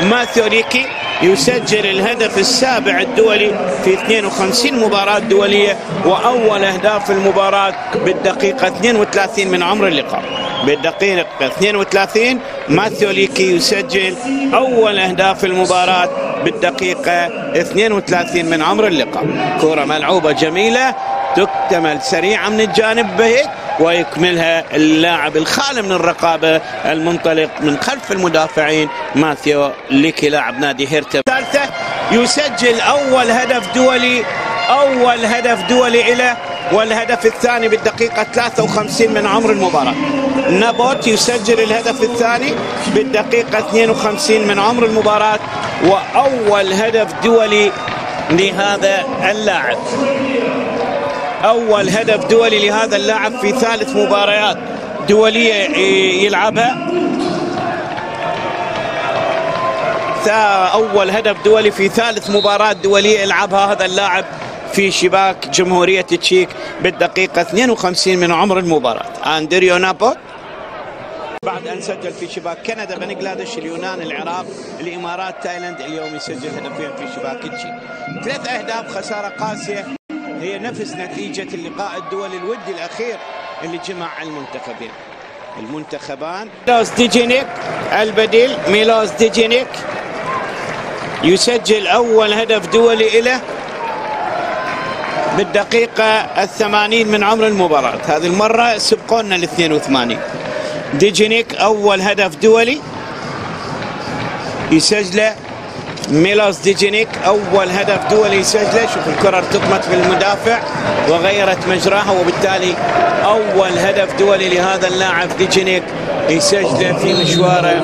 ماثيوليكي يسجل الهدف السابع الدولي في 52 مباراة دولية وأول أهداف المباراة بالدقيقة 32 من عمر اللقاء. بالدقيقة 32 ماثيوليكي يسجل أول أهداف المباراة بالدقيقة 32 من عمر اللقاء. كرة ملعوبة جميلة تكتمل سريعة من الجانب بهيك ويكملها اللاعب الخالي من الرقابة المنطلق من خلف المدافعين ماثيو ليكي لاعب نادي هيرتا الثالثة يسجل أول هدف دولي أول هدف دولي له والهدف الثاني بالدقيقة 53 من عمر المباراة. نابوت يسجل الهدف الثاني بالدقيقة 52 من عمر المباراة وأول هدف دولي لهذا اللاعب. أول هدف دولي لهذا اللاعب في ثالث مباريات دولية يلعبها. أول هدف دولي في ثالث مباراة دولية يلعبها هذا اللاعب في شباك جمهورية تشيك بالدقيقة 52 من عمر المباراة. أندريو نابوت بعد أن سجل في شباك كندا بنغلاديش اليونان العراق الإمارات تايلاند اليوم يسجل هدفين في شباك تشيك. ثلاث أهداف خسارة قاسية. هي نفس نتيجة اللقاء الدولي الودي الأخير اللي جمع المنتخبين. المنتخبان. ميلوس ديجينيك البديل ميلوس ديجينيك. يسجل أول هدف دولي له بالدقيقة الثمانين من عمر المباراة. هذه المرة سبقونا ال 82 ديجينيك أول هدف دولي. يسجله ميلوس ديجينيك أول هدف دولي يسجله شوف الكرة ارتطمت بالمدافع وغيرت مجراها وبالتالي أول هدف دولي لهذا اللاعب ديجينيك يسجله في مشواره.